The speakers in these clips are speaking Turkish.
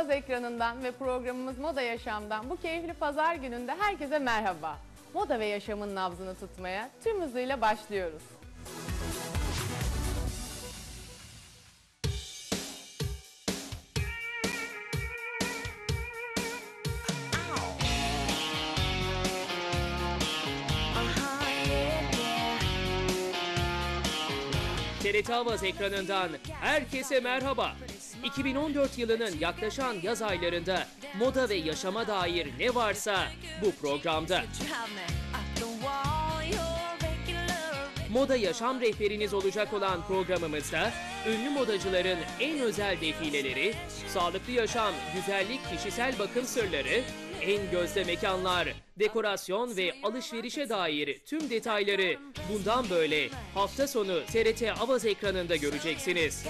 Avaz ekranından ve programımız Moda Yaşam'dan bu keyifli pazar gününde herkese merhaba. Moda ve yaşamın nabzını tutmaya tüm hızıyla başlıyoruz. TRT Avaz ekranından herkese merhaba. 2014 yılının yaklaşan yaz aylarında moda ve yaşama dair ne varsa bu programda. Moda yaşam rehberiniz olacak olan programımızda ünlü modacıların en özel defileleri, sağlıklı yaşam, güzellik, kişisel bakım sırları, en gözde mekanlar, dekorasyon ve alışverişe dair tüm detayları bundan böyle hafta sonu TRT Avaz ekranında göreceksiniz.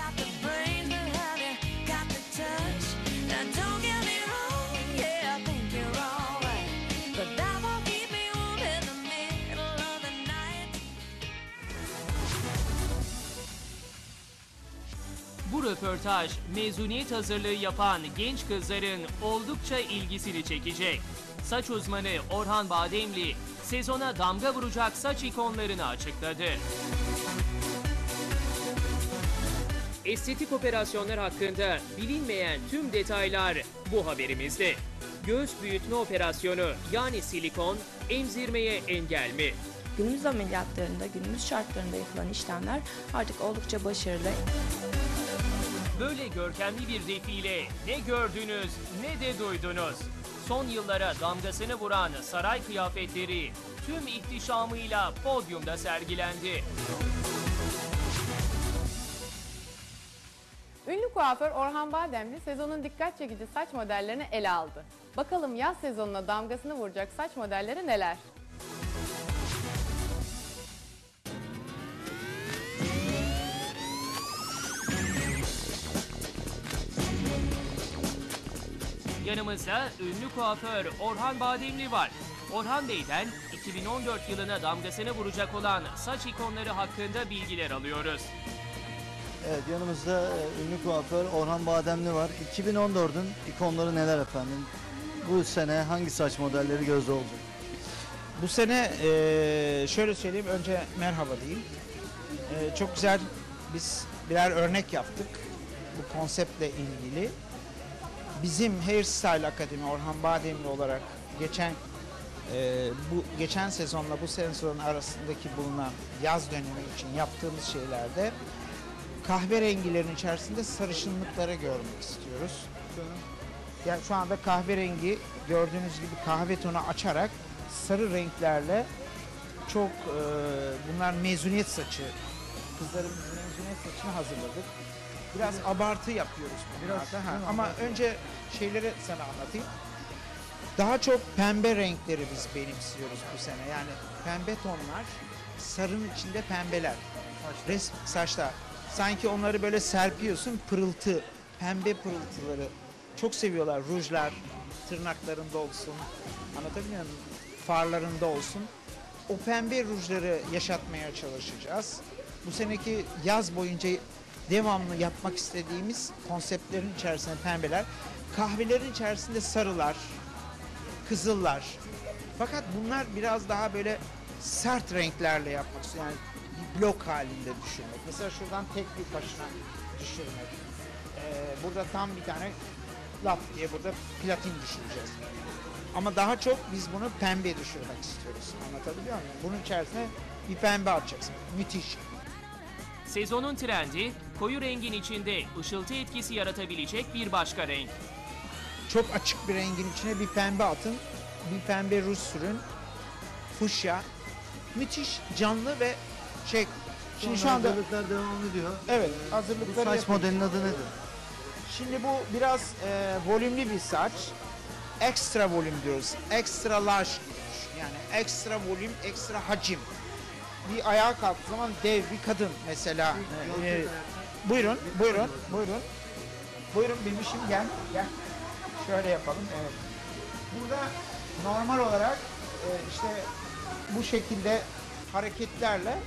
Röportaj mezuniyet hazırlığı yapan genç kızların oldukça ilgisini çekecek. Saç uzmanı Orhan Bademli sezona damga vuracak saç ikonlarını açıkladı. Estetik operasyonlar hakkında bilinmeyen tüm detaylar bu haberimizde. Göğüs büyütme operasyonu yani silikon emzirmeye engel mi? Günümüz ameliyatlarında, günümüz şartlarında yapılan işlemler artık oldukça başarılı. Böyle görkemli bir defile ne gördünüz ne de duydunuz. Son yıllara damgasını vuran saray kıyafetleri tüm ihtişamıyla podyumda sergilendi. Ünlü kuaför Orhan Bademli sezonun dikkat çekici saç modellerini ele aldı. Bakalım yaz sezonuna damgasını vuracak saç modelleri neler? Yanımızda ünlü kuaför Orhan Bademli var. Orhan Bey'den 2014 yılına damgasını vuracak olan saç ikonları hakkında bilgiler alıyoruz. Evet yanımızda e, ünlü kuaför Orhan Bademli var. 2014'ün ikonları neler efendim? Bu sene hangi saç modelleri gözde olacak? Bu sene eee, şöyle söyleyeyim önce merhaba diyeyim. Eee, çok güzel biz birer örnek yaptık bu konseptle ilgili. Bizim Hairstyle Akademi Orhan Bademli olarak geçen eee, bu geçen sezonla bu sezon arasındaki bulunan yaz dönemi için yaptığımız şeylerde kahverengilerin içerisinde sarışınlıkları görmek istiyoruz. Yani şu anda kahverengi gördüğünüz gibi kahve tonu açarak sarı renklerle çok e, bunlar mezuniyet saçı. Kızlarımızın mezuniyet saçını hazırladık. Biraz abartı yapıyoruz. Biraz, Ha? Ama önce şeyleri sana anlatayım. Daha çok pembe renkleri biz benimsiyoruz bu sene. Yani pembe tonlar, sarının içinde pembeler. Res, saçlar. Sanki onları böyle serpiyorsun, pırıltı, pembe pırıltıları. Çok seviyorlar rujlar, tırnaklarında olsun. Anlatabiliyor muyum? Farlarında olsun. O pembe rujları yaşatmaya çalışacağız. Bu seneki yaz boyunca devamlı yapmak istediğimiz konseptlerin içerisinde pembeler. Kahvelerin içerisinde sarılar, kızıllar. Fakat bunlar biraz daha böyle sert renklerle yapmak istiyor. Yani blok halinde düşürmek. Mesela şuradan tek bir başına düşürmek. Ee, burada tam bir tane lap diye burada platin düşüreceğiz. Ama daha çok biz bunu pembe düşürmek istiyoruz. Anlatabiliyor muyum? Bunun içerisine bir pembe atacaksın. Müthiş. Sezonun trendi koyu rengin içinde ışıltı etkisi yaratabilecek bir başka renk. Çok açık bir rengin içine bir pembe atın. Bir pembe ruj sürün. Fuşya. Müthiş canlı ve şey. Şimdi şu anda Hazırlıklar devam ediyor. evet Bu hazırlıkları saç yapıyoruz. modelinin adı nedir? Şimdi bu biraz e, volümlü bir saç. Ekstra volüm diyoruz. Ekstra large diyoruz. Yani ekstra volüm, ekstra hacim. Bir ayağa kalktığı zaman dev bir kadın mesela. E, buyurun, buyurun, buyurun. Buyurun bebişim gel, gel. Şöyle yapalım, evet. Burada normal olarak e, işte bu şekilde hareketlerle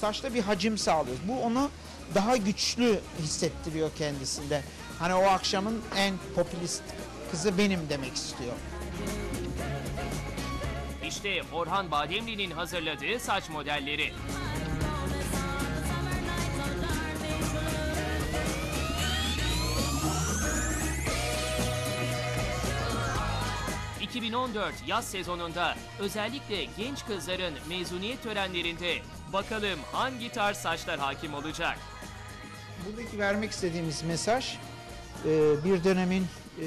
saçta bir hacim sağlıyoruz. Bu onu daha güçlü hissettiriyor kendisinde. Hani o akşamın en popülist kızı benim demek istiyor. İşte Orhan Bademli'nin hazırladığı saç modelleri. ...2014 yaz sezonunda özellikle genç kızların mezuniyet törenlerinde bakalım hangi tarz saçlar hakim olacak? Buradaki vermek istediğimiz mesaj e, bir dönemin e,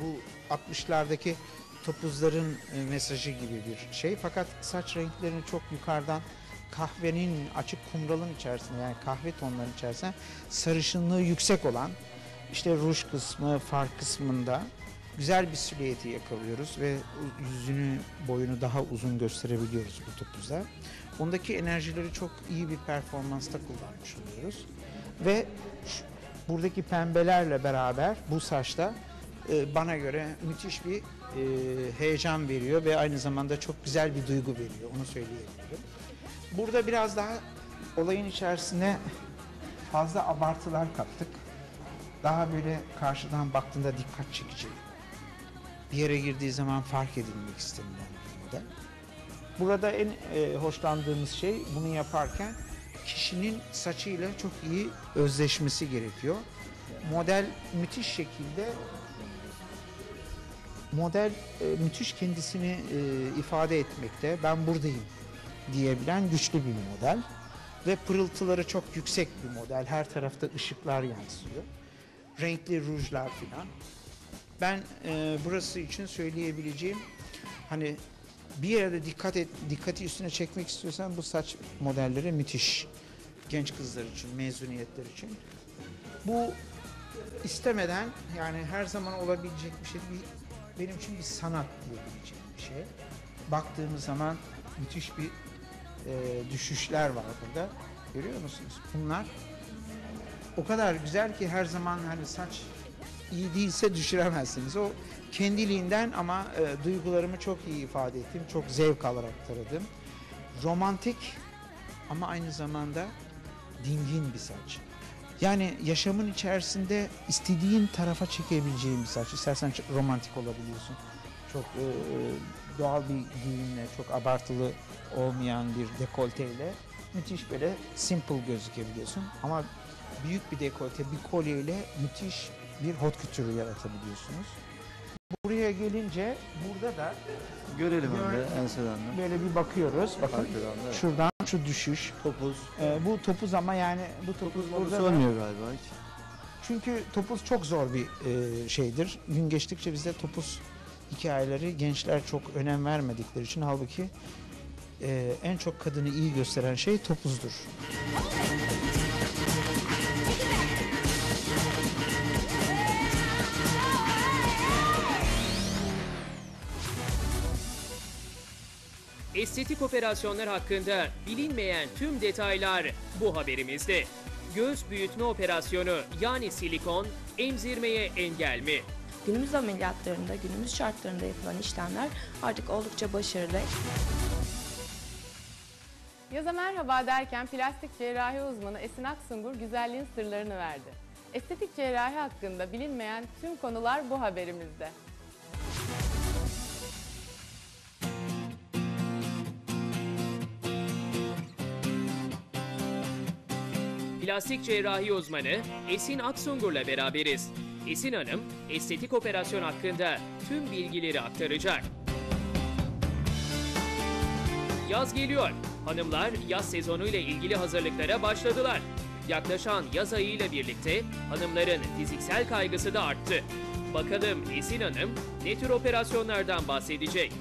bu 60'lardaki topuzların e, mesajı gibi bir şey. Fakat saç renklerini çok yukarıdan kahvenin açık kumralın içerisinde yani kahve tonların içerisinde sarışınlığı yüksek olan işte ruj kısmı, far kısmında güzel bir silüeti yakalıyoruz ve yüzünü boyunu daha uzun gösterebiliyoruz bu topuzda. Ondaki enerjileri çok iyi bir performansta kullanmış oluyoruz. Ve buradaki pembelerle beraber bu saçta e, bana göre müthiş bir e, heyecan veriyor ve aynı zamanda çok güzel bir duygu veriyor. Onu söyleyebilirim. Burada biraz daha olayın içerisine fazla abartılar kattık. Daha böyle karşıdan baktığında dikkat çekici. Bir yere girdiği zaman fark edilmek istenilen bir model. Burada en e, hoşlandığımız şey bunu yaparken kişinin saçıyla çok iyi özleşmesi gerekiyor. Model müthiş şekilde model e, müthiş kendisini e, ifade etmekte. Ben buradayım diyebilen güçlü bir model ve pırıltıları çok yüksek bir model. Her tarafta ışıklar yansıyor. Renkli rujlar filan. Ben e, burası için söyleyebileceğim hani bir yerde dikkat et, dikkati üstüne çekmek istiyorsan bu saç modelleri müthiş. Genç kızlar için, mezuniyetler için. Bu istemeden yani her zaman olabilecek bir şey değil. Benim için bir sanat diyebileceğim bir şey. Baktığımız zaman müthiş bir e, düşüşler var burada. Görüyor musunuz? Bunlar o kadar güzel ki her zaman hani saç iyi değilse düşüremezsiniz. O kendiliğinden ama e, duygularımı çok iyi ifade ettim. Çok zevk alarak taradım. Romantik ama aynı zamanda dingin bir saç. Yani yaşamın içerisinde istediğin tarafa çekebileceğin bir saç. İstersen romantik olabiliyorsun. Çok e, e, doğal bir giyimle, çok abartılı olmayan bir dekolteyle müthiş böyle simple gözükebiliyorsun. Ama büyük bir dekolte, bir kolyeyle müthiş bir hot couture yaratabiliyorsunuz. Buraya gelince burada da Görelim Gör- önce enseden de. böyle bir bakıyoruz. Bakın Arkadan da, evet. şuradan şu düşüş. Topuz. Ee, bu topuz ama yani bu topuz burada da- Sönmüyor galiba hiç. çünkü topuz çok zor bir e, şeydir. Gün geçtikçe bizde topuz hikayeleri gençler çok önem vermedikleri için halbuki e, en çok kadını iyi gösteren şey topuzdur. Estetik operasyonlar hakkında bilinmeyen tüm detaylar bu haberimizde. Göz büyütme operasyonu yani silikon emzirmeye engel mi? Günümüz ameliyatlarında, günümüz şartlarında yapılan işlemler artık oldukça başarılı. Yaza merhaba derken plastik cerrahi uzmanı Esin Aksungur güzelliğin sırlarını verdi. Estetik cerrahi hakkında bilinmeyen tüm konular bu haberimizde. Plastik cerrahi uzmanı Esin Aksungur'la beraberiz. Esin Hanım, estetik operasyon hakkında tüm bilgileri aktaracak. Yaz geliyor. Hanımlar yaz sezonu ile ilgili hazırlıklara başladılar. Yaklaşan yaz ayıyla birlikte hanımların fiziksel kaygısı da arttı. Bakalım Esin Hanım ne tür operasyonlardan bahsedecek?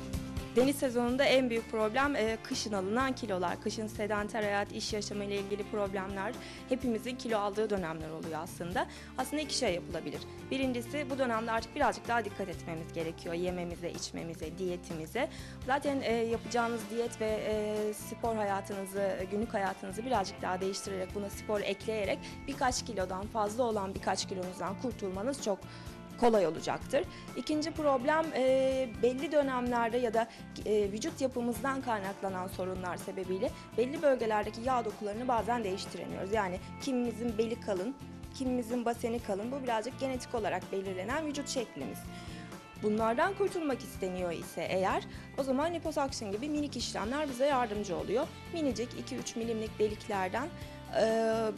Deniz sezonunda en büyük problem e, kışın alınan kilolar. Kışın sedanter hayat, iş yaşamı ile ilgili problemler hepimizin kilo aldığı dönemler oluyor aslında. Aslında iki şey yapılabilir. Birincisi bu dönemde artık birazcık daha dikkat etmemiz gerekiyor. Yememize, içmemize, diyetimize. Zaten e, yapacağınız diyet ve e, spor hayatınızı, e, günlük hayatınızı birazcık daha değiştirerek, buna spor ekleyerek birkaç kilodan fazla olan birkaç kilonuzdan kurtulmanız çok kolay olacaktır. İkinci problem e, belli dönemlerde ya da e, vücut yapımızdan kaynaklanan sorunlar sebebiyle belli bölgelerdeki yağ dokularını bazen değiştiremiyoruz. Yani kimimizin beli kalın, kimimizin baseni kalın. Bu birazcık genetik olarak belirlenen vücut şeklimiz. Bunlardan kurtulmak isteniyor ise eğer o zaman liposuction gibi minik işlemler bize yardımcı oluyor. Minicik 2-3 milimlik deliklerden e,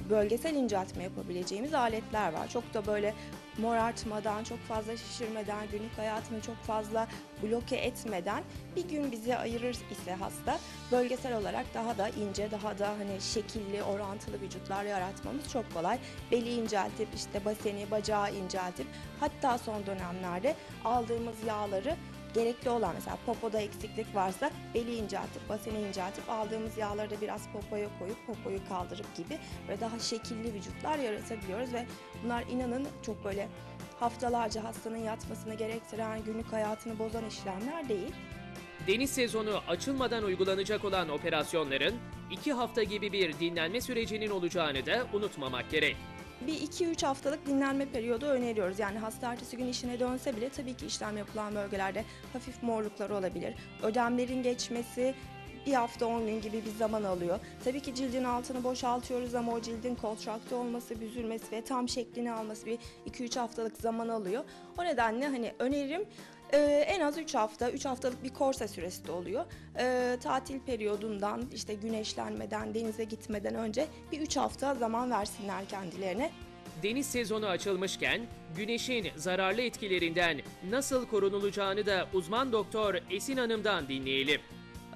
bölgesel inceltme yapabileceğimiz aletler var. Çok da böyle morartmadan, çok fazla şişirmeden, günlük hayatını çok fazla bloke etmeden bir gün bizi ayırır ise hasta bölgesel olarak daha da ince, daha da hani şekilli, orantılı vücutlar yaratmamız çok kolay. Beli inceltip işte baseni, bacağı inceltip hatta son dönemlerde aldığımız yağları gerekli olan mesela popoda eksiklik varsa beli inceltip, baseni inceltip aldığımız yağları da biraz popoya koyup popoyu kaldırıp gibi böyle daha şekilli vücutlar yaratabiliyoruz ve bunlar inanın çok böyle haftalarca hastanın yatmasını gerektiren, günlük hayatını bozan işlemler değil. Deniz sezonu açılmadan uygulanacak olan operasyonların 2 hafta gibi bir dinlenme sürecinin olacağını da unutmamak gerek. Bir 2-3 haftalık dinlenme periyodu öneriyoruz. Yani hasta ertesi gün işine dönse bile tabii ki işlem yapılan bölgelerde hafif morluklar olabilir. Ödemlerin geçmesi bir hafta 10 gün gibi bir zaman alıyor. Tabii ki cildin altını boşaltıyoruz ama o cildin kontrakte olması, büzülmesi ve tam şeklini alması bir 2-3 haftalık zaman alıyor. O nedenle hani önerim e, en az 3 hafta, 3 haftalık bir korsa süresi de oluyor. E, tatil periyodundan, işte güneşlenmeden, denize gitmeden önce bir 3 hafta zaman versinler kendilerine. Deniz sezonu açılmışken güneşin zararlı etkilerinden nasıl korunulacağını da uzman doktor Esin Hanım'dan dinleyelim.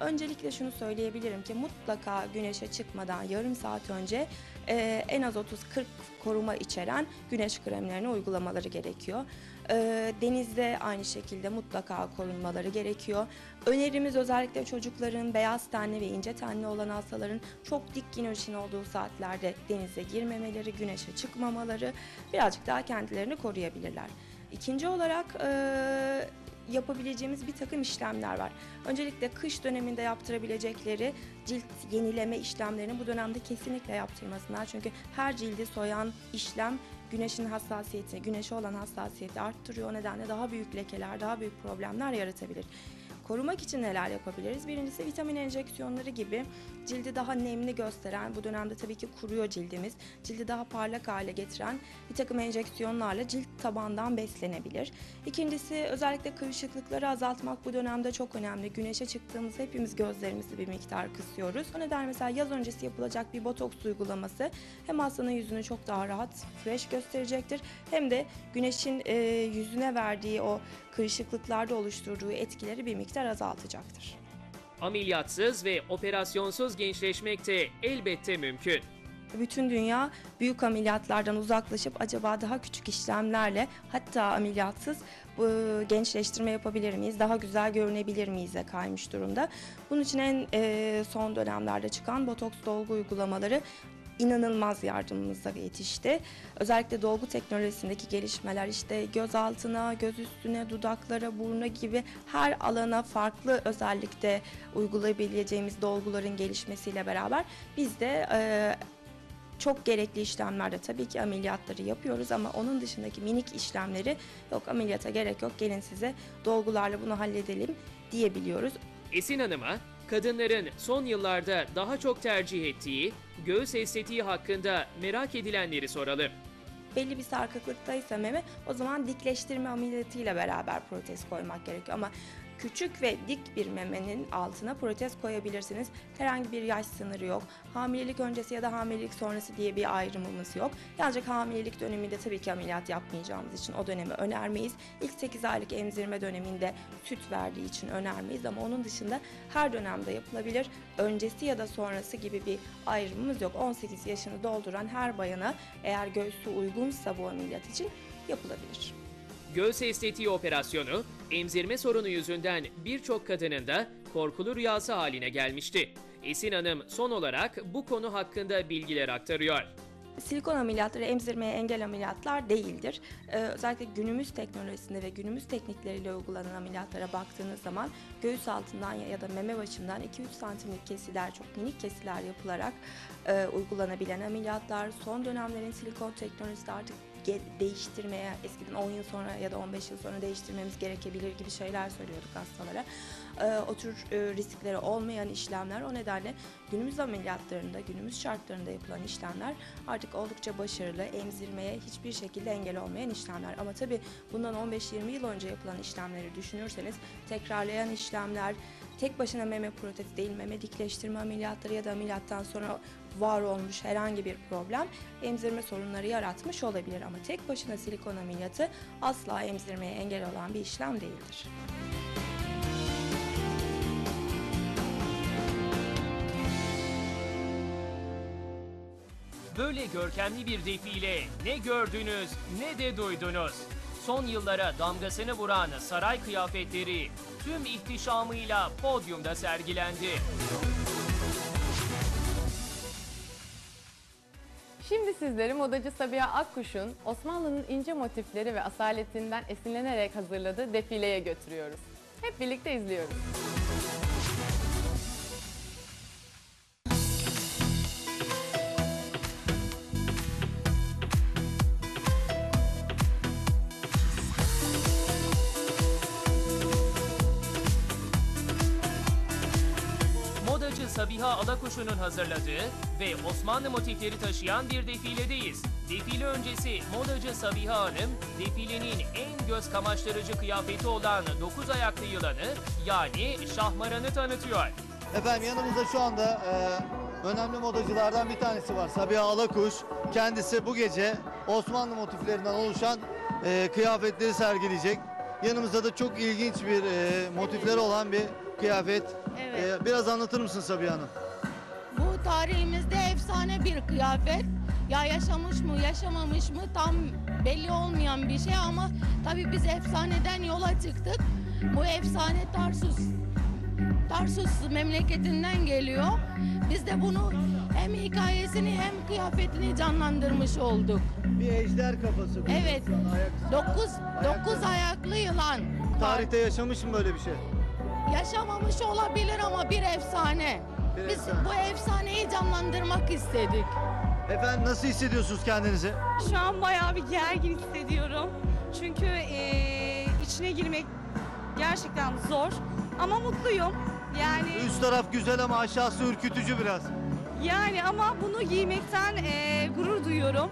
Öncelikle şunu söyleyebilirim ki mutlaka güneşe çıkmadan yarım saat önce e, en az 30-40 koruma içeren güneş kremlerini uygulamaları gerekiyor. E, denizde aynı şekilde mutlaka korunmaları gerekiyor. Önerimiz özellikle çocukların beyaz tenli ve ince tenli olan hastaların çok dik güneşin olduğu saatlerde denize girmemeleri, güneşe çıkmamaları birazcık daha kendilerini koruyabilirler. İkinci olarak e, yapabileceğimiz bir takım işlemler var. Öncelikle kış döneminde yaptırabilecekleri cilt yenileme işlemlerini bu dönemde kesinlikle yaptırmasınlar. Çünkü her cildi soyan işlem güneşin hassasiyetini, güneşe olan hassasiyeti arttırıyor. O nedenle daha büyük lekeler, daha büyük problemler yaratabilir. Korumak için neler yapabiliriz? Birincisi vitamin enjeksiyonları gibi cildi daha nemli gösteren, bu dönemde tabii ki kuruyor cildimiz, cildi daha parlak hale getiren bir takım enjeksiyonlarla cilt tabandan beslenebilir. İkincisi özellikle kırışıklıkları azaltmak bu dönemde çok önemli. Güneşe çıktığımızda hepimiz gözlerimizi bir miktar kısıyoruz. O nedenle mesela yaz öncesi yapılacak bir botoks uygulaması hem hastanın yüzünü çok daha rahat, fresh gösterecektir hem de güneşin e, yüzüne verdiği o kırışıklıklarda oluşturduğu etkileri bir miktar azaltacaktır. Ameliyatsız ve operasyonsuz gençleşmek de elbette mümkün. Bütün dünya büyük ameliyatlardan uzaklaşıp acaba daha küçük işlemlerle hatta ameliyatsız bu gençleştirme yapabilir miyiz, daha güzel görünebilir miyiz'e kaymış durumda. Bunun için en e, son dönemlerde çıkan botoks dolgu uygulamaları inanılmaz yardımımıza yetişti. Özellikle dolgu teknolojisindeki gelişmeler işte göz altına, göz üstüne, dudaklara, buruna gibi her alana farklı özellikte uygulayabileceğimiz dolguların gelişmesiyle beraber biz de e, çok gerekli işlemlerde tabii ki ameliyatları yapıyoruz ama onun dışındaki minik işlemleri yok ameliyata gerek yok gelin size dolgularla bunu halledelim diyebiliyoruz. Esin Hanım'a kadınların son yıllarda daha çok tercih ettiği göğüs estetiği hakkında merak edilenleri soralım. belli bir sarkıklıktaysa meme o zaman dikleştirme ameliyatıyla beraber protez koymak gerekiyor ama küçük ve dik bir memenin altına protez koyabilirsiniz. Herhangi bir yaş sınırı yok. Hamilelik öncesi ya da hamilelik sonrası diye bir ayrımımız yok. Yalnızca hamilelik döneminde tabii ki ameliyat yapmayacağımız için o dönemi önermeyiz. İlk 8 aylık emzirme döneminde süt verdiği için önermeyiz ama onun dışında her dönemde yapılabilir. Öncesi ya da sonrası gibi bir ayrımımız yok. 18 yaşını dolduran her bayana eğer göğsü uygunsa bu ameliyat için yapılabilir. Göğüs estetiği operasyonu emzirme sorunu yüzünden birçok kadının da korkulu rüyası haline gelmişti. Esin Hanım son olarak bu konu hakkında bilgiler aktarıyor. Silikon ameliyatları emzirmeye engel ameliyatlar değildir. Ee, özellikle günümüz teknolojisinde ve günümüz teknikleriyle uygulanan ameliyatlara baktığınız zaman göğüs altından ya da meme başından 2-3 santimlik kesiler, çok minik kesiler yapılarak e, uygulanabilen ameliyatlar. Son dönemlerin silikon teknolojisi artık değiştirmeye, eskiden 10 yıl sonra ya da 15 yıl sonra değiştirmemiz gerekebilir gibi şeyler söylüyorduk hastalara. Ee, o tür e, riskleri olmayan işlemler o nedenle günümüz ameliyatlarında, günümüz şartlarında yapılan işlemler artık oldukça başarılı, emzirmeye hiçbir şekilde engel olmayan işlemler. Ama tabii bundan 15-20 yıl önce yapılan işlemleri düşünürseniz tekrarlayan işlemler, tek başına meme protezi değil, meme dikleştirme ameliyatları ya da ameliyattan sonra var olmuş herhangi bir problem emzirme sorunları yaratmış olabilir. Ama tek başına silikon ameliyatı asla emzirmeye engel olan bir işlem değildir. Böyle görkemli bir defile ne gördünüz ne de duydunuz. Son yıllara damgasını vuran saray kıyafetleri tüm ihtişamıyla podyumda sergilendi. Şimdi sizleri modacı Sabiha Akkuş'un Osmanlı'nın ince motifleri ve asaletinden esinlenerek hazırladığı defileye götürüyoruz. Hep birlikte izliyoruz. Alakuşu'nun hazırladığı ve Osmanlı motifleri taşıyan bir defiledeyiz. Defile öncesi modacı Sabiha Hanım, defilenin en göz kamaştırıcı kıyafeti olan 9 ayaklı yılanı yani şahmaranı tanıtıyor. Efendim yanımızda şu anda e, önemli modacılardan bir tanesi var. Sabiha Alakuş. Kendisi bu gece Osmanlı motiflerinden oluşan e, kıyafetleri sergileyecek. Yanımızda da çok ilginç bir e, motifleri olan bir kıyafet. Evet. E, biraz anlatır mısın Sabiha Hanım? Tarihimizde efsane bir kıyafet. Ya yaşamış mı, yaşamamış mı tam belli olmayan bir şey ama tabii biz efsaneden yola çıktık. Bu efsane Tarsus Tarsus memleketinden geliyor. Biz de bunu hem hikayesini hem kıyafetini canlandırmış olduk. Bir ejder kafası. bu. Evet. Ayak- Dokuz, dokuz ayaklı yılan. Tarihte yaşamış mı böyle bir şey? Yaşamamış olabilir ama bir efsane. Bir Biz efsane. bu efsaneyi canlandırmak istedik. Efendim nasıl hissediyorsunuz kendinizi? Şu an bayağı bir gergin hissediyorum. Çünkü eee, içine girmek gerçekten zor. Ama mutluyum. Yani Üst taraf güzel ama aşağısı ürkütücü biraz. yani ama bunu giymekten eee, gurur duyuyorum.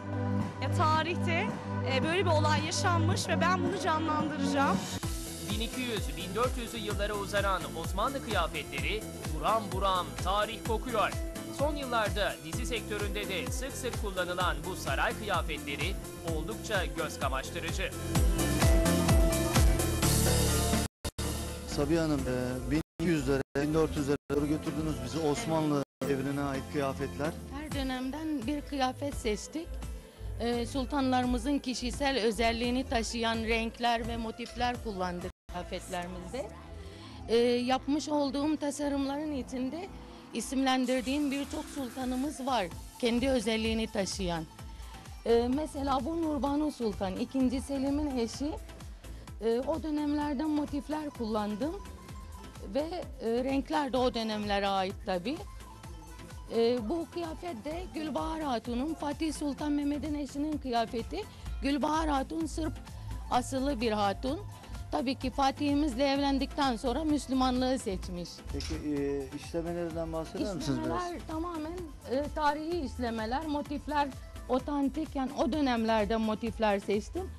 Ya tarihte eee, böyle bir olay yaşanmış ve ben bunu canlandıracağım. 1200-1400'lü yıllara uzanan Osmanlı kıyafetleri buram buram tarih kokuyor. Son yıllarda dizi sektöründe de sık sık kullanılan bu saray kıyafetleri oldukça göz kamaştırıcı. Sabiha Hanım, e, 1200'lere, 1400'lere doğru götürdünüz bizi Osmanlı devrine ait kıyafetler. Her dönemden bir kıyafet seçtik. Ee, sultanlarımızın kişisel özelliğini taşıyan renkler ve motifler kullandık kıyafetlerimizde. Ee, yapmış olduğum tasarımların içinde isimlendirdiğim birçok sultanımız var. Kendi özelliğini taşıyan. Ee, mesela bu Nurbanu Sultan, 2. Selim'in eşi. Ee, o dönemlerden motifler kullandım. Ve e, renkler de o dönemlere ait tabii. Ee, bu kıyafet de Gülbahar Hatun'un Fatih Sultan Mehmet'in eşinin kıyafeti. Gülbahar Hatun Sırp asıllı bir hatun. Tabii ki Fatih'imizle evlendikten sonra Müslümanlığı seçmiş. Peki e, işlemelerinden bahseder misiniz biraz? İşlemeler tamamen e, tarihi işlemeler, motifler otantik yani o dönemlerden motifler seçtim.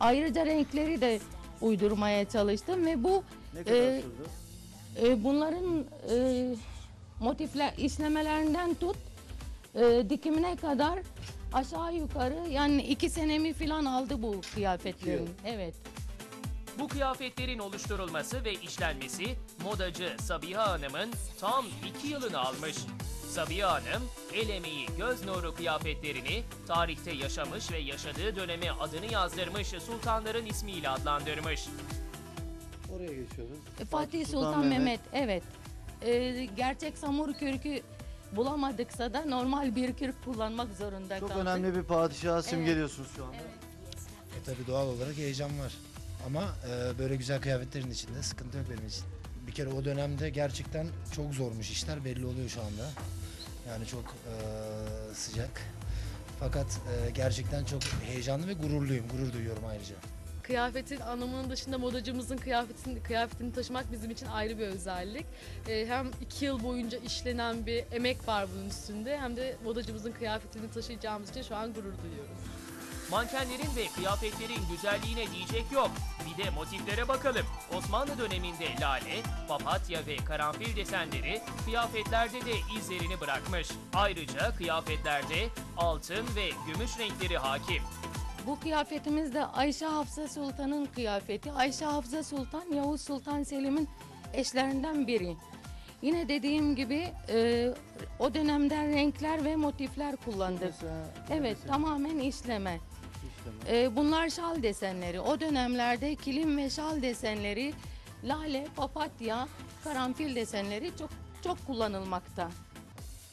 Ayrıca renkleri de uydurmaya çalıştım ve bu Ne kadar e, sürdü? e, bunların e, motifler işlemelerinden tut e, dikimine kadar aşağı yukarı yani iki senemi falan aldı bu kıyafetlerin. Evet. Bu kıyafetlerin oluşturulması ve işlenmesi modacı Sabiha Hanım'ın tam 2 yılını almış. Sabiha Hanım, el emeği göz nuru kıyafetlerini tarihte yaşamış ve yaşadığı döneme adını yazdırmış sultanların ismiyle adlandırmış. Oraya geçiyoruz. E, Fatih Sultan, Mehmet. evet. E, gerçek samur kürkü bulamadıksa da normal bir kürk kullanmak zorunda Çok kaldık. önemli bir padişahı simgeliyorsunuz şu anda. E tabii doğal olarak heyecan var. Ama e, böyle güzel kıyafetlerin içinde sıkıntı yok benim için. Bir kere o dönemde gerçekten çok zormuş işler belli oluyor şu anda. Yani çok e, sıcak Fakat e, gerçekten çok heyecanlı ve gururluyum. Gurur duyuyorum ayrıca. Kıyafetin anlamının dışında modacımızın kıyafetini, kıyafetini taşımak bizim için ayrı bir özellik. Ee, hem iki yıl boyunca işlenen bir emek var bunun üstünde hem de modacımızın kıyafetini taşıyacağımız için şu an gurur duyuyoruz. Mankenlerin ve kıyafetlerin güzelliğine diyecek yok. Bir de motiflere bakalım. Osmanlı döneminde lale, papatya ve karanfil desenleri kıyafetlerde de izlerini bırakmış. Ayrıca kıyafetlerde altın ve gümüş renkleri hakim. Bu kıyafetimiz de Ayşe Hafsa Sultan'ın kıyafeti. Ayşe Hafsa Sultan Yavuz Sultan Selim'in eşlerinden biri. Yine dediğim gibi e, o dönemden renkler ve motifler kullandık. Evet tamamen işleme. E, bunlar şal desenleri. O dönemlerde kilim ve şal desenleri, lale, papatya, karanfil desenleri çok çok kullanılmakta.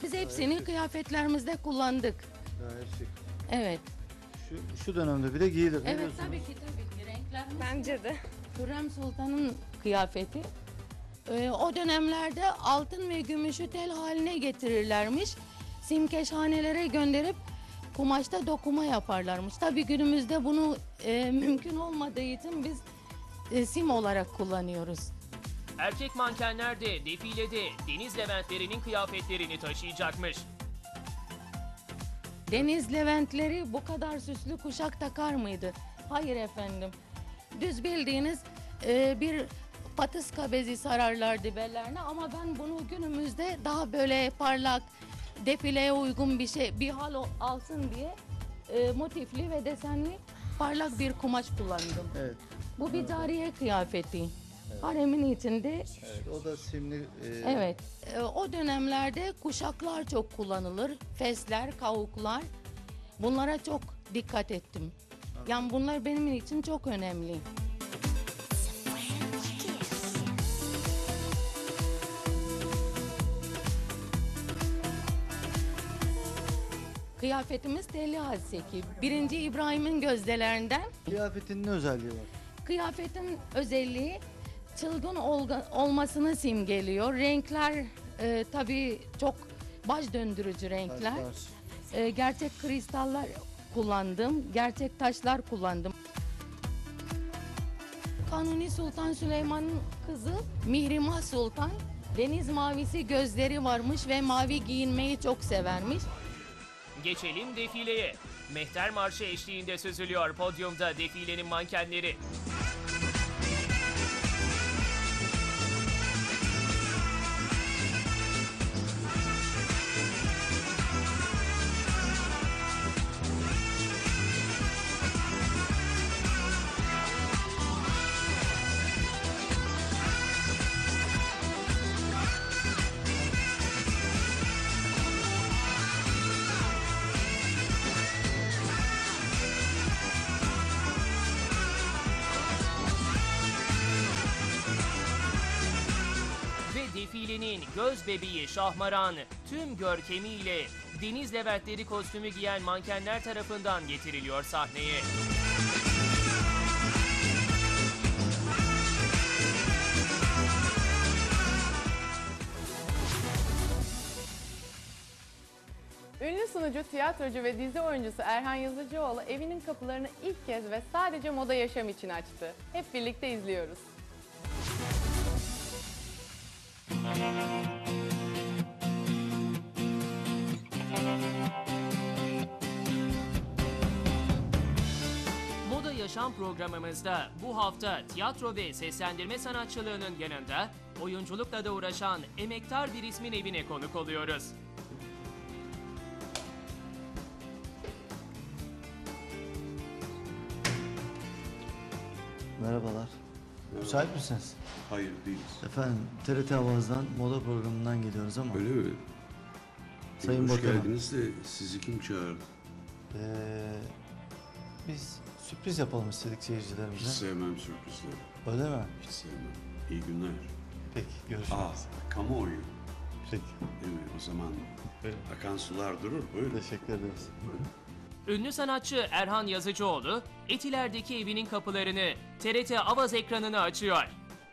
Biz hepsini kıyafetlerimizde kullandık. Gayet şık. Evet. Şu, şu dönemde bir de giyilir. Ne Evet diyorsunuz? tabii ki tabii ki renklerimiz. Bence de. Hürrem Sultan'ın kıyafeti. Ee, o dönemlerde altın ve gümüşü tel haline getirirlermiş. Simkeşhanelere gönderip kumaşta dokuma yaparlarmış. Tabii günümüzde bunu e, mümkün olmadığı için biz e, sim olarak kullanıyoruz. Erkek mankenler de defilede deniz leventlerinin kıyafetlerini taşıyacakmış. Deniz leventleri bu kadar süslü kuşak takar mıydı? Hayır efendim. Düz bildiğiniz e, bir patiska bezi sararlardı bellerine ama ben bunu günümüzde daha böyle parlak, defileye uygun bir şey, bir hal alsın diye e, motifli ve desenli parlak bir kumaş kullandım. Evet. Bu bir cariye kıyafeti. Haremin içinde evet. O da simli. e, Evet. e, O dönemlerde kuşaklar çok kullanılır. Fesler, kavuklar. Bunlara çok dikkat ettim. Yani bunlar benim için çok önemli. Kıyafetimiz telli haseki. Birinci İbrahim'in gözdelerinden Kıyafetinin ne özelliği var? Kıyafetin özelliği çılgın olga- olmasını simgeliyor. Renkler e, tabii çok baş döndürücü renkler. E, gerçek kristaller kullandım, gerçek taşlar kullandım. Kanuni Sultan Süleyman'ın kızı Mihrimah Sultan deniz mavisi gözleri varmış ve mavi giyinmeyi çok severmiş. Geçelim defileye. Mehter Marşı eşliğinde süzülüyor podyumda defilenin mankenleri. Göz bebeği Şahmaran tüm görkemiyle deniz leventleri kostümü giyen mankenler tarafından getiriliyor sahneye. Ünlü sunucu, tiyatrocu ve dizi oyuncusu Erhan Yazıcıoğlu evinin kapılarını ilk kez ve sadece moda yaşam için açtı. Hep birlikte izliyoruz. Moda Yaşam programımızda bu hafta tiyatro ve seslendirme sanatçılığının yanında oyunculukla da uğraşan emektar bir ismin evine konuk oluyoruz. Merhabalar. Müsait misiniz? Hayır değiliz. Efendim TRT Havaz'dan moda programından geliyoruz ama Öyle mi? Sayın Hoş Bakanım. geldiniz de sizi kim çağırdı? eee, biz sürpriz yapalım istedik Hiç seyircilerimize. sevmem sürprizleri. Öyle mi? Hiç sevmem. İyi günler. Peki görüşürüz. Aa, kamuoyu. Peki. Değil mi? O zaman Buyurun. akan sular durur. Buyurun. Teşekkür ederiz. Ünlü sanatçı Erhan Yazıcıoğlu, Etiler'deki evinin kapılarını TRT Avaz ekranına açıyor.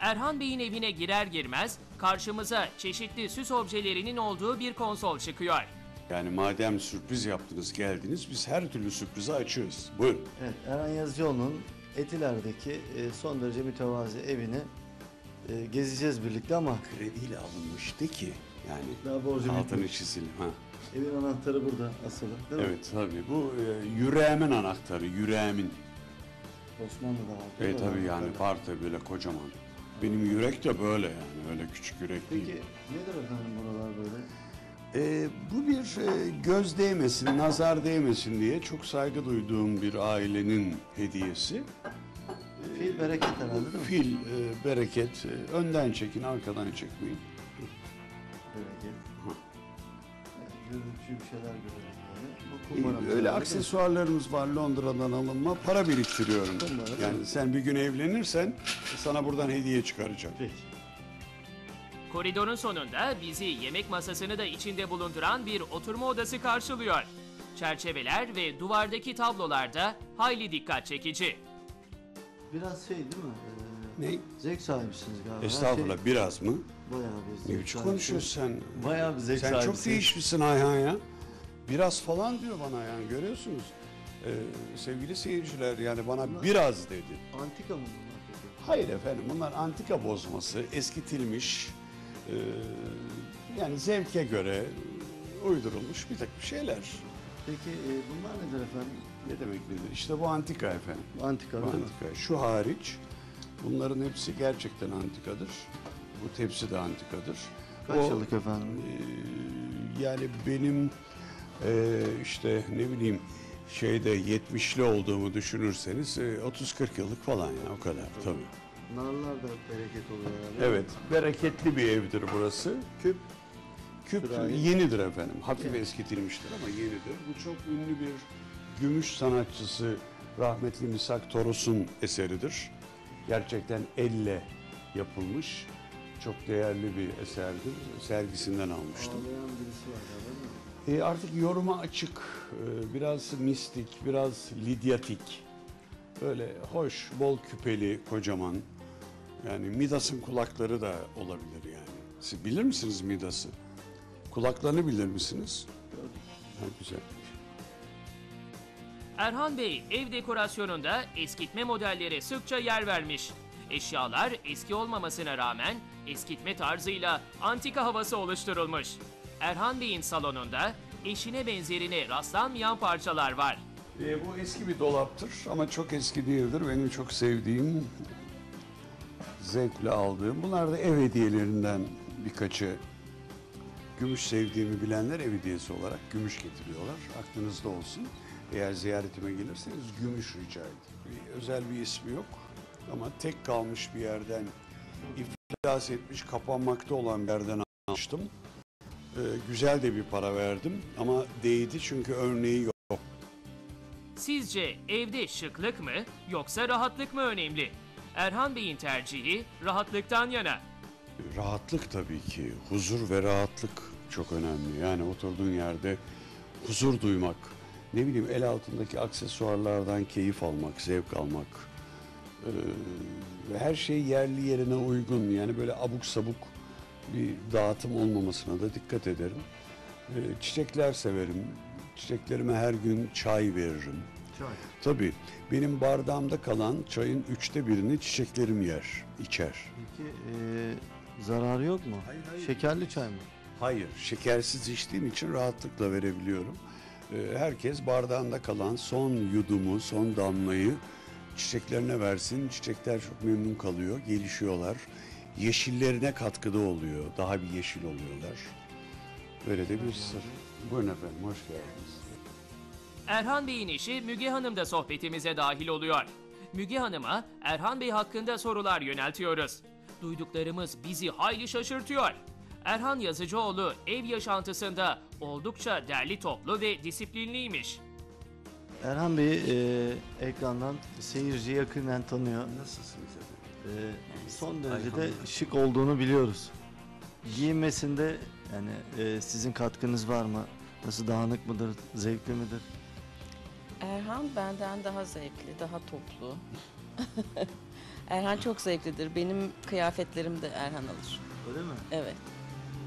Erhan Bey'in evine girer girmez karşımıza çeşitli süs objelerinin olduğu bir konsol çıkıyor. Yani madem sürpriz yaptınız geldiniz biz her türlü sürprize açığız. Buyurun. Evet, Erhan Yazıcıoğlu'nun Etiler'deki e, son derece mütevazi evini e, gezeceğiz birlikte ama Krediyle alınmıştı ki yani daha borcu altını bitmiş. çizelim. Ha. Evin anahtarı burada asılı değil mi? Evet tabii bu e, yüreğimin anahtarı yüreğimin. Osmanlı'da var. değil Evet mi tabii yani anahtarı? var tabii böyle kocaman. Benim yürek de böyle yani öyle küçük yürek Peki değil. nedir efendim buralar böyle? E, bu bir e, göz değmesin, nazar değmesin diye çok saygı duyduğum bir ailenin hediyesi. Fil bereket herhalde değil mi? Fil, e, bereket, e, önden çekin, arkadan çekmeyin. Bereket. Gürültü bir şeyler görüyoruz böyle. Bu Öyle aksesuarlarımız var Londra'dan alınma, para biriktiriyorum. Kumbara, Yani sen bir gün evlenirsen sana buradan hediye çıkaracağım. Peki. Koridorun sonunda bizi yemek masasını da içinde bulunduran bir oturma odası karşılıyor. Çerçeveler ve duvardaki tablolar da hayli dikkat çekici. Biraz şey değil mi? Ee, Ne? Zevk sahibisiniz galiba. Estağfurullah Şey, biraz mı? bayağı bir zevk Ne biçim sahibi. konuşuyorsun sen? Bayağı bir zevk Sen çok sahibisiniz. değişmişsin Ayhan ya. Biraz falan diyor bana yani görüyorsunuz. Ee, sevgili seyirciler yani bana biraz dedi. Antika mı bunlar peki? Hayır efendim bunlar antika bozması, eskitilmiş, yani zevke göre uydurulmuş bir takım şeyler. Peki e, bunlar nedir efendim? Ne demek nedir? İşte bu antika efendim. Antika Bu değil mi? antika. Şu hariç bunların hepsi gerçekten antikadır. Bu tepsi de antikadır. Kaç O, yıllık efendim? e, yani benim e, işte ne bileyim şeyde 70'li olduğumu düşünürseniz e, 30-40 yıllık falan ya o kadar tabii. Narlar da bereket oluyor herhalde. Evet, bereketli bir evdir burası. Küp Küp Sürahi. yenidir efendim. Hafif Evet. eskitilmiştir ama yenidir. Bu çok ünlü bir gümüş sanatçısı rahmetli Misak Toros'un eseridir. Gerçekten elle yapılmış. Çok değerli bir eserdir. Sergisinden almıştım. ağlayan birisi var galiba değil mi? E, artık yoruma açık, e, biraz mistik, biraz lidyatik. Böyle hoş, bol küpeli, kocaman. Yani Midas'ın kulakları da olabilir yani. Siz bilir misiniz Midas'ı? Kulaklarını bilir misiniz? Ha, güzel. Erhan Bey ev dekorasyonunda eskitme modellere sıkça yer vermiş. Eşyalar eski olmamasına rağmen eskitme tarzıyla antika havası oluşturulmuş. Erhan Bey'in salonunda eşine benzerine rastlanmayan parçalar var. E, bu eski bir dolaptır ama çok eski değildir. Benim çok sevdiğim, zevkle aldığım. Bunlar da ev hediyelerinden birkaçı. Gümüş sevdiğimi bilenler ev hediyesi olarak gümüş getiriyorlar. Aklınızda olsun. Eğer ziyaretime gelirseniz gümüş rica edin. Bir, özel bir ismi yok ama tek kalmış bir yerden iflas etmiş, kapanmakta olan bir yerden almıştım. E, güzel de bir para verdim ama değdi çünkü örneği yok. Sizce evde şıklık mı yoksa rahatlık mı önemli? Erhan Bey'in tercihi rahatlıktan yana. Rahatlık tabii ki. Huzur ve rahatlık çok önemli. Yani oturduğun yerde huzur duymak, ne bileyim el altındaki aksesuarlardan keyif almak, zevk almak. Ee, her şey yerli yerine uygun. Yani böyle abuk sabuk bir dağıtım olmamasına da dikkat ederim. Ee, çiçekler severim. Çiçeklerime her gün çay veririm. Çay. Tabii benim bardağımda kalan çayın üçte birini çiçeklerim yer, içer. Peki e, zararı yok mu? Hayır, hayır. Şekerli çay mı? Hayır, şekersiz içtiğim için rahatlıkla verebiliyorum. Ee, Herkes bardağında kalan son yudumu, son damlayı çiçeklerine versin. Çiçekler çok memnun kalıyor, gelişiyorlar. Yeşillerine katkıda oluyor, daha bir yeşil oluyorlar. Böyle de bir sır. Buyurun efendim, hoş geldiniz. Erhan Bey'in eşi Müge Hanım da sohbetimize dahil oluyor. Müge Hanım'a Erhan Bey hakkında sorular yöneltiyoruz. Duyduklarımız bizi hayli şaşırtıyor. Erhan Yazıcıoğlu ev yaşantısında oldukça derli toplu ve disiplinliymiş. Erhan Bey'i e, ekrandan seyirci yakından tanıyor. Nasılsınız efendim? E, son derecede Ayhan Bey. şık olduğunu biliyoruz. Giyinmesinde yani e, sizin katkınız var mı? Nasıl dağınık mıdır, zevkli midir? Erhan benden daha zevkli, daha toplu. Erhan çok zevklidir. Benim kıyafetlerim de Erhan alır. Öyle mi? Evet.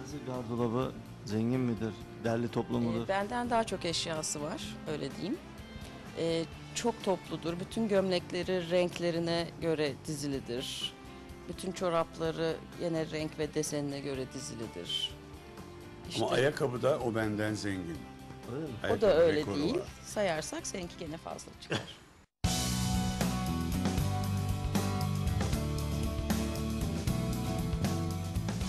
Nasıl gardırobı zengin midir? Derli toplu Ee, mudur? Benden daha çok eşyası var, öyle diyeyim. Ee, çok topludur. Bütün gömlekleri renklerine göre dizilidir. Bütün çorapları yine renk ve desenine göre dizilidir. İşte Ama ayakkabı da o benden zengin. Öyle mi? o da öyle değil. var. Sayarsak seninki gene fazla çıkar.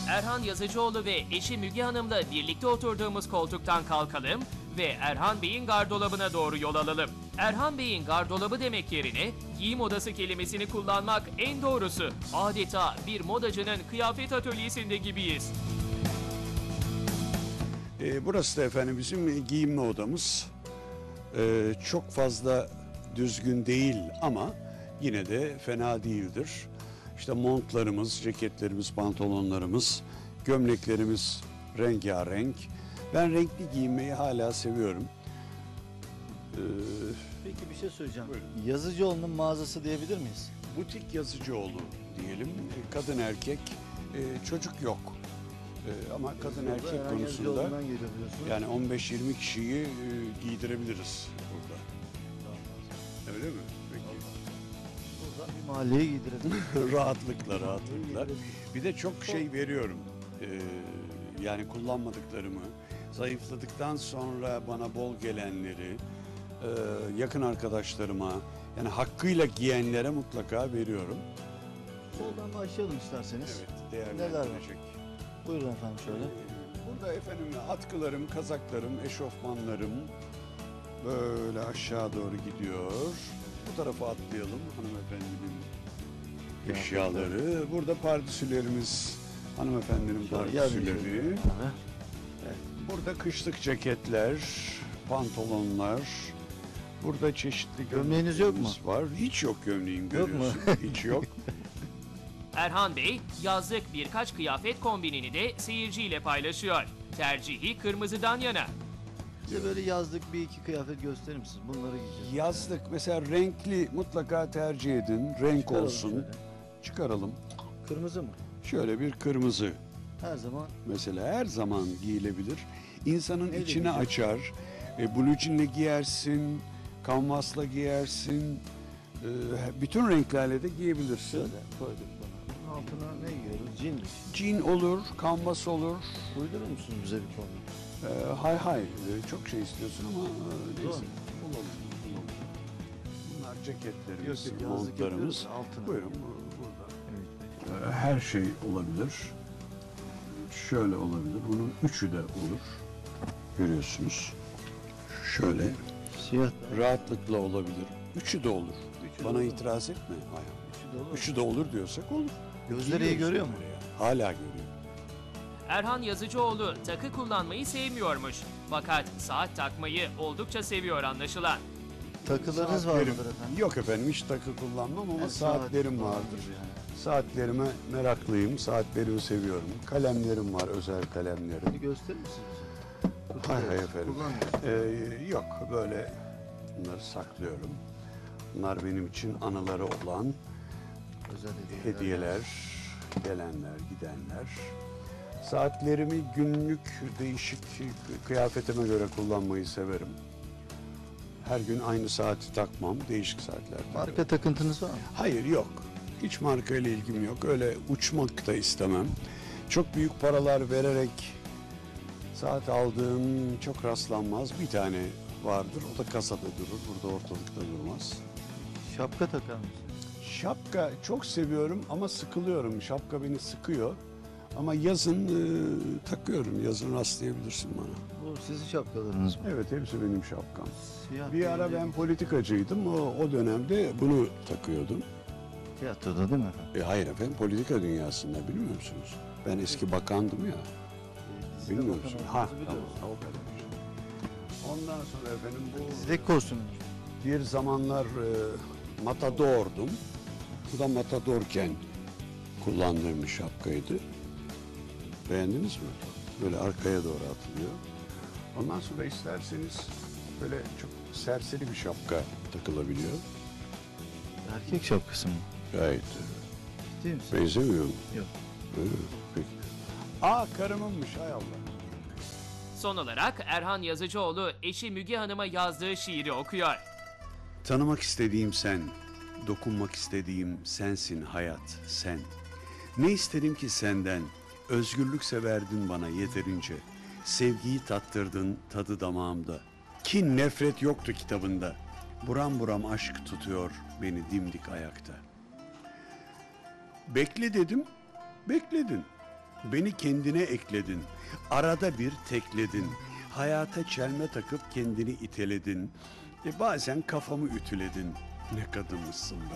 Erhan Yazıcıoğlu ve eşi Müge Hanım'la birlikte oturduğumuz koltuktan kalkalım ve Erhan Bey'in gardolabına doğru yol alalım. Erhan Bey'in gardolabı demek yerine giyim odası kelimesini kullanmak en doğrusu. Adeta bir modacının kıyafet atölyesinde gibiyiz. Ee, burası da efendim bizim giyinme odamız. Ee, çok fazla düzgün değil ama yine de fena değildir. İşte montlarımız, ceketlerimiz, pantolonlarımız, gömleklerimiz rengarenk. Ben renkli giyinmeyi hala seviyorum. Ee, Peki bir şey söyleyeceğim. Buyurun. Yazıcıoğlu'nun mağazası diyebilir miyiz? butik yazıcıoğlu diyelim. Kadın erkek, e, çocuk yok. E, ama kadın erkek konusunda yani 15-20 kişiyi e, giydirebiliriz burada. Öyle mi? Peki. Bir mahalleye giydirelim. rahatlıkla rahatlıkla. Bir de çok şey veriyorum. Ee, yani kullanmadıklarımı, zayıfladıktan sonra bana bol gelenleri, e, yakın arkadaşlarıma, yani hakkıyla giyenlere mutlaka veriyorum. Soldan başlayalım isterseniz. Evet, Neler var? değerlendirecek. Buyurun efendim şöyle. Burada efendim atkılarım, kazaklarım, eşofmanlarım böyle aşağı doğru gidiyor. Bu tarafa atlayalım hanımefendinin eşyaları. Burada pardüsülerimiz, hanımefendinin pardüsüleri. abi. Burada kışlık ceketler, pantolonlar. Burada çeşitli Gömleğiniz yok mu? Var. Hiç yok gömleğim Yok mu? görüyorsun. Hiç yok. Erhan Bey yazlık birkaç kıyafet kombinini de seyirciyle paylaşıyor. Tercihi kırmızıdan yana. Bize böyle yazlık bir iki kıyafet gösterir misiniz? Bunları giyeceğiz. Yazlık mesela renkli mutlaka tercih edin. Renk Çıkaralım olsun. şöyle. Çıkaralım. Kırmızı mı? Şöyle bir kırmızı Her zaman mesela her zaman giyilebilir. İnsanın Neyle içini giyeceğim? açar. E, blue jean'le giyersin, kanvasla giyersin. e, bütün renklerle de giyebilirsin. şöyle. Bunun altına ne giyiyoruz? Cin mi? Jean olur, kanvas olur. Uydurur musunuz bize bir konu? E, hay hay e, çok şey istiyorsun ama e, neyse. Bunlar ceketlerimiz, Yok, yok, yazlık montlarımız. yapıyoruz, altına. Buyurun bu- burada. Evet. E, her şey olabilir. Şöyle olabilir. Bunun üçü de olur. Görüyorsunuz. Şöyle. Siyah. Rahatlıkla olabilir. Üçü de olur. Üçü de Bana olur. itiraz etme. Hayır. Üçü de olur. Üçü de olur diyorsak olur. Gözleri iyi görüyor mu? Hala görüyor. Erhan Yazıcıoğlu takı kullanmayı sevmiyormuş. Fakat saat takmayı oldukça seviyor anlaşılan. Takılarınız var Saatlerim- mıdır efendim? Yok efendim hiç takı kullanmam ama saatlerim saat vardır. yani. Saatlerime meraklıyım. Saatlerimi seviyorum. Kalemlerim var, özel kalemlerim. Bir gösterir misiniz? bize? Hay hay efendim. Ee, yok böyle bunları saklıyorum. Bunlar benim için anıları olan Özel hediyeler. hediyeler, gelenler, gidenler. Saatlerimi günlük değişik kıyafetime göre kullanmayı severim. Her gün aynı saati takmam, değişik saatler takarım. Marka takıntınız var mı? Hayır yok. Hiç marka ile ilgim yok. Öyle uçmak da istemem. Çok büyük paralar vererek saat aldığım çok rastlanmaz. Bir tane vardır. O da kasada durur. Burada ortalıkta durmaz. Şapka takar mısınız? Şapka çok seviyorum ama sıkılıyorum. Şapka beni sıkıyor. Ama yazın e, takıyorum. Yazın rastlayabilirsin bana. Bu sizin şapkalarınız mı? Evet hepsi benim şapkam. Siyah Bir ara ben politikacıydım. O, o dönemde bunu takıyordum. Tiyatroda değil mi efendim? E hayır efendim politika dünyasında bilmiyor musunuz? Ben eski bakandım ya. Dizide Bilmiyor bakan musun? olduğunuzu Ha biliyoruz. tamam. o kadar. Ondan sonra efendim bu kostümünüz. bir zamanlar e, matadordum. Bu da matadorken kullandığım bir şapkaydı. Beğendiniz mi? Böyle arkaya doğru atılıyor. Ondan sonra isterseniz böyle çok serseri bir şapka takılabiliyor. Erkek şapkası mı? Gayet Değil misin? benzemiyor mu? Yok. Öyle mi? Peki. Aa karımınmış hay Allah. Son olarak Erhan Yazıcıoğlu eşi Müge Hanım'a yazdığı şiiri okuyor. Tanımak istediğim sen, dokunmak istediğim sensin hayat, sen. Ne isterim ki senden, özgürlükse verdin bana yeterince. Sevgiyi tattırdın tadı damağımda. Kin nefret yoktu kitabında. Buram buram aşk tutuyor beni dimdik ayakta. Bekle dedim, bekledin. Beni kendine ekledin. Arada bir tekledin. Hayata çelme takıp kendini iteledin. E bazen kafamı ütüledin. Ne kadınmışsın be.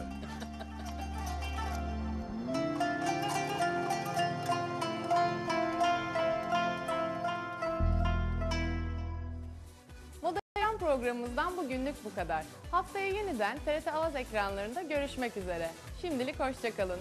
Yaşam programımızdan bugünlük bu kadar. Haftaya yeniden TRT Avaz ekranlarında görüşmek üzere. Şimdilik hoşçakalın.